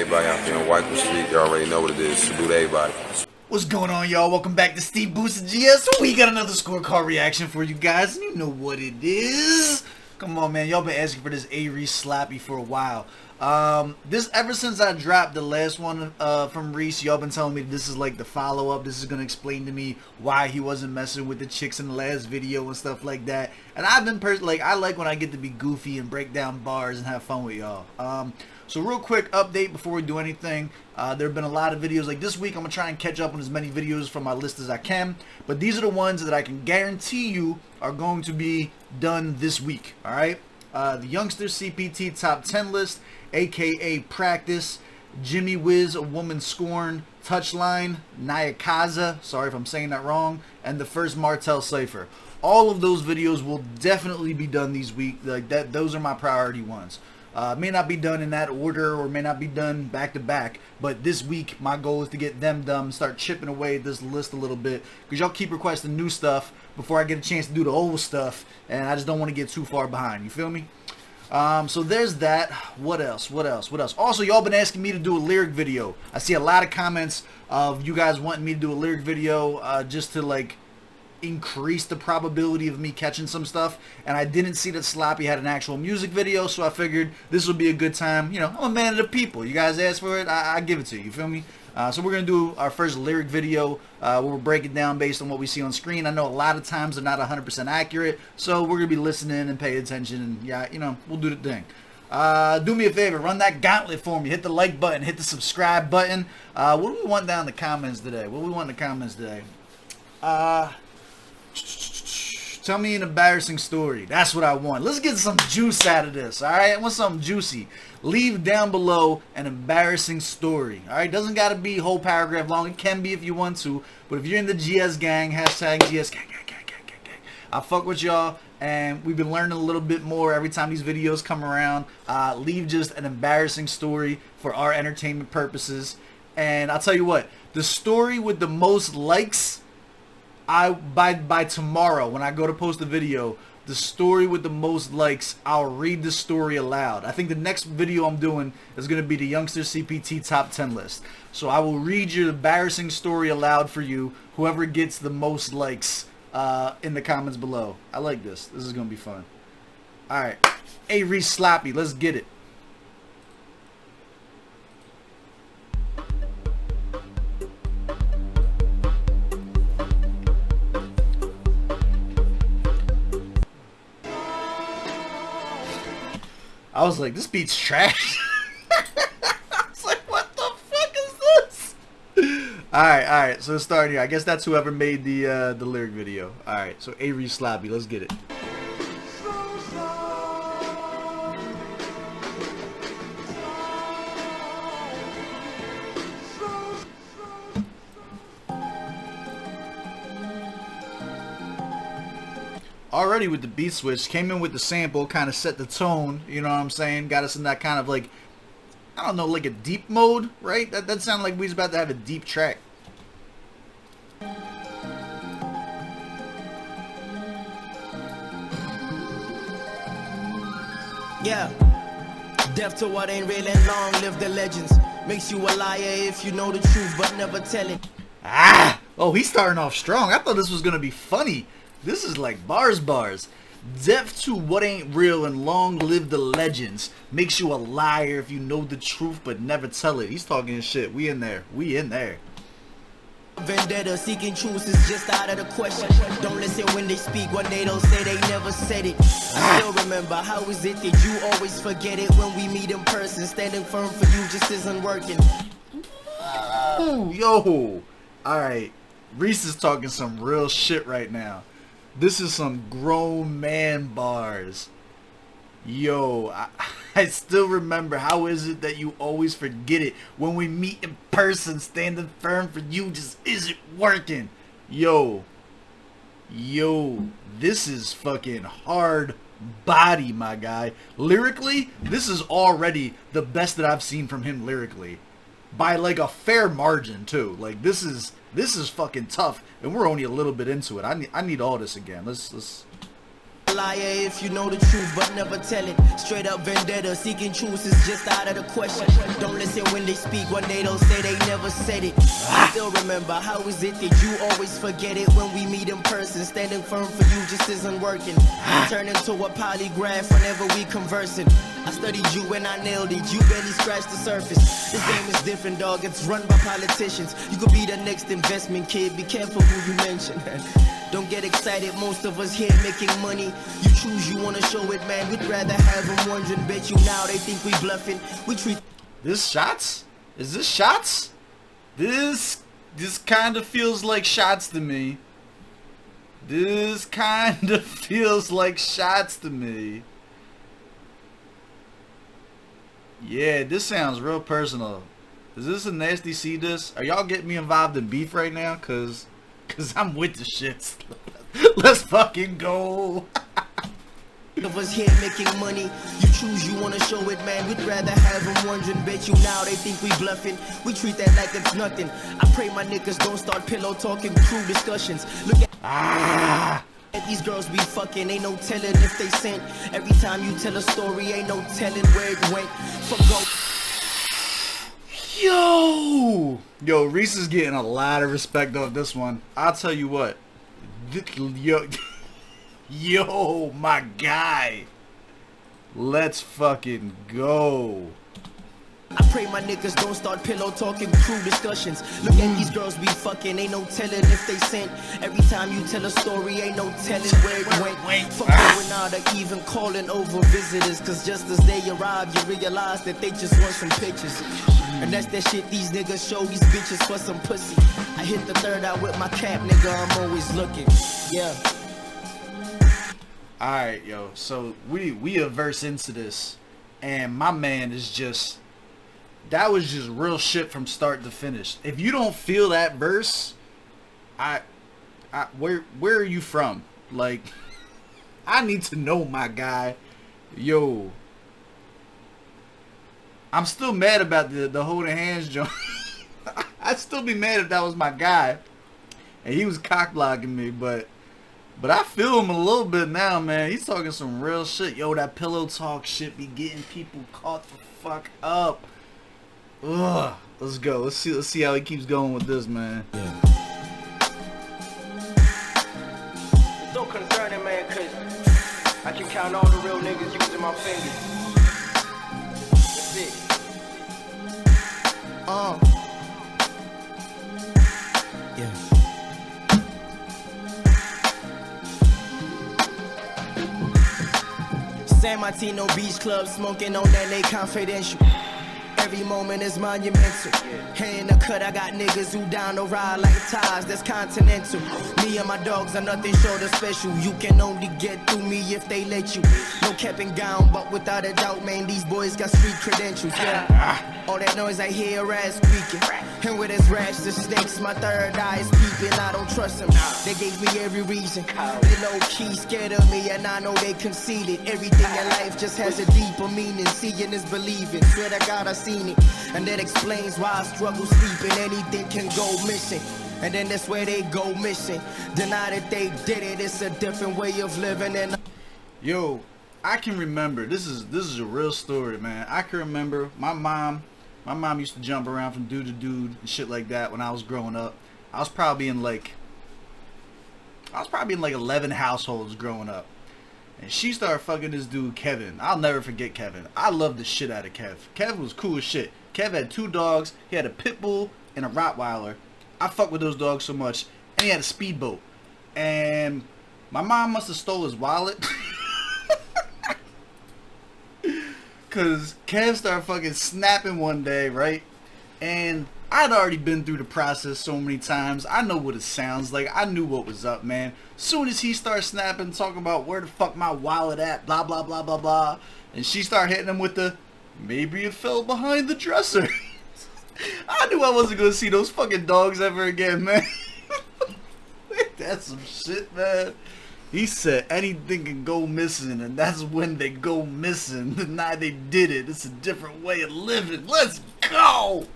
everybody out there on White Street. You already know what it is. Salute everybody. What's going on, y'all? Welcome back to Steve Bussa GS. We got another scorecard reaction for you guys, you know what it is. Come on, man. Y'all been asking for this A Reece Sloppy for a while. Um, this ever since I dropped the last one uh, from Reece, y'all been telling me this is like the follow-up. This is gonna explain to me why he wasn't messing with the chicks in the last video and stuff like that. And I've been pers like I like when I get to be goofy and break down bars and have fun with y'all. Um, so real quick update before we do anything. Uh, there have been a lot of videos. Like this week, I'm going to try and catch up on as many videos from my list as I can. But these are the ones that I can guarantee you are going to be done this week. All right? Uh, the YoungstaCPT Top 10 list, a.k.a. Practice, Jimmy Wiz, A Woman Scorn, Touchline, Nyakaza, sorry if I'm saying that wrong, and the first Martell Cypher. All of those videos will definitely be done these week. Like that, Those are my priority ones. Uh, may not be done in that order or may not be done back to back, but this week my goal is to get them done, start chipping away at this list a little bit because y'all keep requesting new stuff before I get a chance to do the old stuff and I just don't want to get too far behind. You feel me? Um, so there's that. What else? What else? What else? Also, y'all been asking me to do a lyric video. I see a lot of comments of you guys wanting me to do a lyric video uh, just to like increase the probability of me catching some stuff and I didn't see that Sloppy had an actual music video so I figured this would be a good time you know I'm a man of the people you guys asked for it I, I give it to you you feel me uh, so we're gonna do our first lyric video uh, where we'll break it down based on what we see on screen I know a lot of times they're not 100% accurate so we're gonna be listening and pay attention and yeah you know we'll do the thing uh, do me a favor, run that gauntlet for me. Hit the like button, hit the subscribe button. Uh, what do we want down in the comments today? What do we want in the comments today? Uh, Tell me an embarrassing story. That's what I want. Let's get some juice out of this, all right? I want something juicy. Leave down below an embarrassing story, all right? Doesn't got to be whole paragraph long. It can be if you want to. But if you're in the GS gang, hashtag GS gang, gang, gang, gang, gang, gang. I fuck with y'all, and we've been learning a little bit more every time these videos come around. Uh, leave just an embarrassing story for our entertainment purposes. And I'll tell you what, the story with the most likes I by by tomorrow when I go to post the video, the story with the most likes, I'll read the story aloud. I think the next video I'm doing is going to be the YoungstaCPT top 10 list. So I will read your embarrassing story aloud for you, whoever gets the most likes uh, in the comments below. I like this. This is going to be fun. Alright. A Reece Sloppy, let's get it. I was like, this beat's trash. I was like, what the fuck is this? Alright, alright, so start here. I guess that's whoever made the uh, the lyric video. Alright, so A Reece Sloppy, let's get it. With the beat switch, came in with the sample, kind of set the tone, you know what I'm saying? Got us in that kind of like, I don't know, like a deep mode, right? That, that sounded like we was about to have a deep track. Yeah. Deaf to what ain't real and long live the legends. Makes you a liar if you know the truth but never tell it. Ah! Oh, he's starting off strong. I thought this was going to be funny. This is like bars bars. Deaf to what ain't real and long live the legends. Makes you a liar if you know the truth but never tell it. He's talking shit. We in there. We in there. Vendetta seeking truth is just out of the question. Don't listen when they speak when they don't say they never said it. I still remember how is it that you always forget it when we meet in person. Standing firm for you just isn't working. Ooh, yo. Alright. Reece is talking some real shit right now. This is some grown man bars. Yo, I, I, still remember. How is it that you always forget it? When we meet in person, standing firm for you just isn't working. Yo. Yo. This is fucking hard body, my guy. Lyrically, this is already the best that I've seen from him lyrically. By like a fair margin, too. Like, this is this is fucking tough, and we're only a little bit into it. I need, I need all this again. Let's, let's. liar if you know the truth, but never tell it. Straight up vendetta, seeking truth is just out of the question. Don't listen when they speak, one day they'll say they never said it. I still remember, how is it that you always forget it when we meet in person? Standing firm for you just isn't working. Turn into a polygraph whenever we conversing. I studied you and I nailed it, you barely scratched the surface. This game is different, dog, it's run by politicians. You could be the next investment kid, be careful who you mention. Don't get excited, most of us here making money. You choose, you wanna show it, man. We'd rather have them wondering. Bet you now they think we bluffing. We treat This shots? Is this shots? This this kind of feels like shots to me. This kind of feels like shots to me. Yeah, this sounds real personal. Is this a nasty see this? Are y'all getting me involved in beef right now? Cause, cause I'm with the shits. Let's fucking go. of us here making money. You choose, you wanna show it, man. We'd rather have them wondering. Bet you now they think we bluffing. We treat that like it's nothing. I pray my niggas don't start pillow talking, crew discussions. Look at Ah. These girls be fucking, ain't no telling if they sent. Every time you tell a story, ain't no telling where it went. Fuck go. Yo! Yo, Reece is getting a lot of respect off this one. I'll tell you what. Yo, yo, my guy. Let's fucking go. I pray my niggas don't start pillow talking crew discussions. Look at these girls be fucking, ain't no telling if they sent. Every time you tell a story, ain't no telling where it went. Fuck going out or even calling over visitors. Cause just as they arrive, you realize that they just want some pictures. And that's that shit these niggas show these bitches for some pussy. I hit the third out with my cap, nigga, I'm always looking. Yeah. Alright, yo. So we we averse into this. And my man is just that was just real shit from start to finish. If you don't feel that verse, I I where where are you from? Like I need to know my guy. Yo. I'm still mad about the the holding hands joint. I'd still be mad if that was my guy. And he was cock blocking me, but but I feel him a little bit now, man. He's talking some real shit. Yo, that pillow talk shit be getting people caught the fuck up. Ugh. Let's go. Let's see. Let's see how he keeps going with this, man. So concerning, man, cause I can count all the real niggas using my fingers. That's it. Uh. Yeah. San Martino Beach Club smoking on that late confidential. Every moment is monumental. In the cut, I got niggas who down to ride like ties, that's continental. Me and my dogs are nothing short of special. You can only get through me if they let you. No cap and gown, but without a doubt, man, these boys got street credentials. Yeah. All that noise I hear ass squeaking. And with his rash, the snakes, my third eye is peeping. I don't trust them. They gave me every reason. They low key scared of me, and I know they conceited. Everything in life just has a deeper meaning. Seeing is believing. Swear to God, I seen it. And that explains why I struggle sleeping. Anything can go missing. And then that's where they go missing. Deny that they did it. It's a different way of living. And Yo, I can remember. This is this is a real story, man. I can remember my mom. My mom used to jump around from dude to dude and shit like that when I was growing up. I was probably in like I was probably in like 11 households growing up. And she started fucking this dude Kevin. I'll never forget Kevin. I loved the shit out of Kev. Kev was cool as shit. Kev had two dogs. He had a pit bull and a Rottweiler. I fucked with those dogs so much. And he had a speedboat. And my mom must have stole his wallet. Cause Kev started fucking snapping one day, right? And I'd already been through the process so many times. I know what it sounds like. I knew what was up, man. Soon as he started snapping, talking about where the fuck my wallet at, blah blah blah blah blah, and she started hitting him with the maybe it fell behind the dresser. I knew I wasn't gonna see those fucking dogs ever again, man. That's some shit, man. He said anything can go missing, and that's when they go missing. The night they did it, it's a different way of living. Let's go!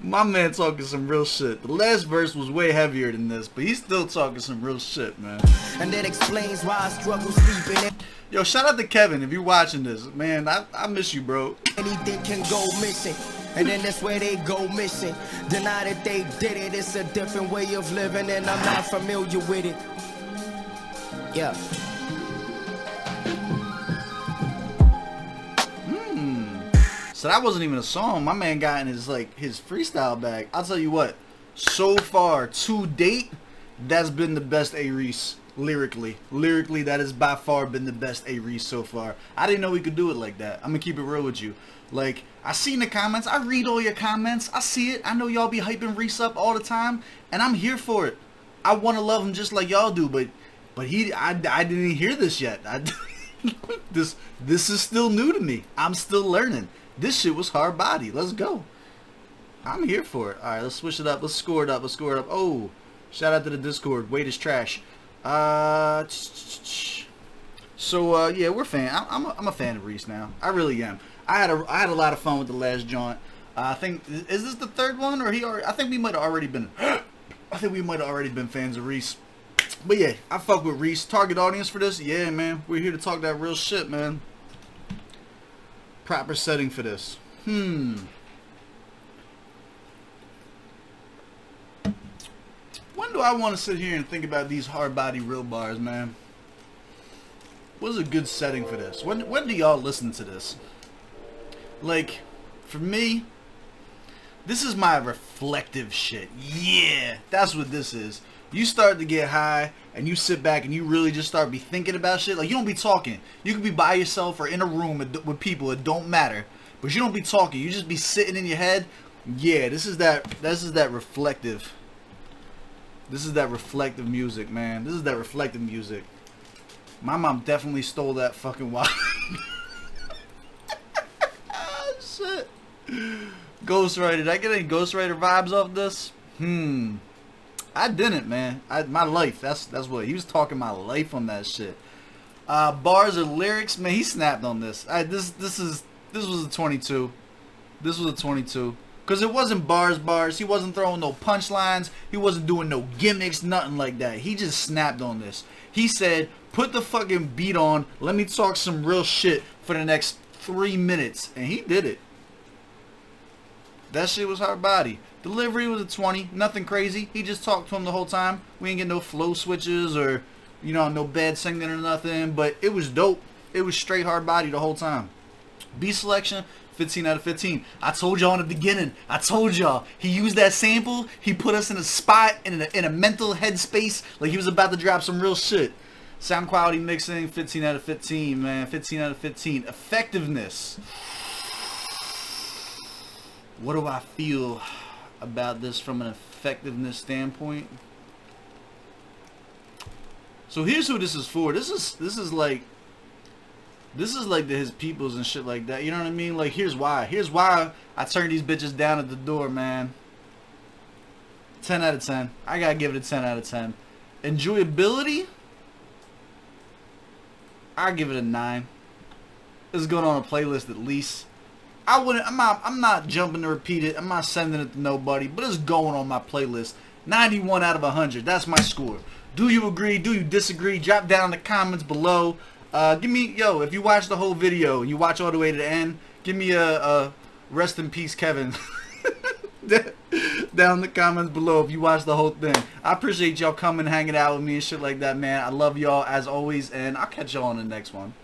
My man talking some real shit. The last verse was way heavier than this, but he's still talking some real shit, man. And that explains why I struggle sleeping. Yo, shout out to Kevin if you're watching this. Man, I, I miss you, bro. Anything can go missing. And then that's where they go missing. Deny that they did it. It's a different way of living, and I'm not familiar with it. Yeah. Hmm. So that wasn't even a song. My man got in his like his freestyle bag. I'll tell you what. So far to date, that's been the best A Reece lyrically. Lyrically, that has by far been the best A Reece so far. I didn't know we could do it like that. I'm gonna keep it real with you. Like I seen the comments. I read all your comments. I see it. I know y'all be hyping Reece up all the time, and I'm here for it. I want to love him just like y'all do, but but he I, I didn't hear this yet. I, this this is still new to me. I'm still learning. This shit was hard body. Let's go. I'm here for it. All right, let's switch it up. Let's score it up. Let's score it up. Oh, shout out to the Discord. Weight is trash. Uh, so uh, yeah, we're fan. I'm a, I'm a fan of Reece now. I really am. I had a I had a lot of fun with the last joint. Uh, I think is this the third one or he? Already, I think we might have already been. I think we might have already been fans of Reece. But yeah, I fuck with Reece. Target audience for this? Yeah, man. We're here to talk that real shit, man. Proper setting for this. Hmm. When do I want to sit here and think about these hard body real bars, man? What's a good setting for this? When when do y'all listen to this? Like, for me, this is my reflective shit. Yeah, that's what this is. You start to get high and you sit back and you really just start be thinking about shit. Like you don't be talking. You could be by yourself or in a room with people. It don't matter. But you don't be talking. You just be sitting in your head. Yeah, this is that. This is that reflective. This is that reflective music, man. This is that reflective music. My mom definitely stole that fucking oh, shit. Ghostwriter. Did I get any Ghostwriter vibes off this? Hmm. I didn't, man. I, my life. That's that's what he was talking. My life on that shit. Uh, bars or lyrics, man. He snapped on this. I, this this is this was a 22. This was a 22. Cause it wasn't bars, bars. He wasn't throwing no punchlines. He wasn't doing no gimmicks, nothing like that. He just snapped on this. He said, "Put the fucking beat on. Let me talk some real shit for the next three minutes," and he did it. That shit was hard body. Delivery was a 20. Nothing crazy. He just talked to him the whole time. We ain't get no flow switches or, you know, no bad singing or nothing. But it was dope. It was straight hard body the whole time. B selection, 15 out of 15. I told y'all in the beginning. I told y'all. He used that sample. He put us in a spot, in a, in a mental headspace, like he was about to drop some real shit. Sound quality mixing, 15 out of 15, man. 15 out of 15. Effectiveness. What do I feel about this from an effectiveness standpoint? So here's who this is for. This is this is like this is like the, his peoples and shit like that. You know what I mean? Like here's why. Here's why I turned these bitches down at the door, man. 10 out of 10. I gotta give it a 10 out of 10. Enjoyability? I give it a 9. This is going on a playlist at least. I wouldn't. I'm not. I'm not jumping to repeat it. I'm not sending it to nobody. But it's going on my playlist. 91 out of 100. That's my score. Do you agree? Do you disagree? Drop down in the comments below. Uh, give me, yo, if you watch the whole video and you watch all the way to the end, give me a, a rest in peace, Kevin. down in the comments below if you watch the whole thing. I appreciate y'all coming, hanging out with me and shit like that, man. I love y'all as always, and I'll catch y'all on the next one.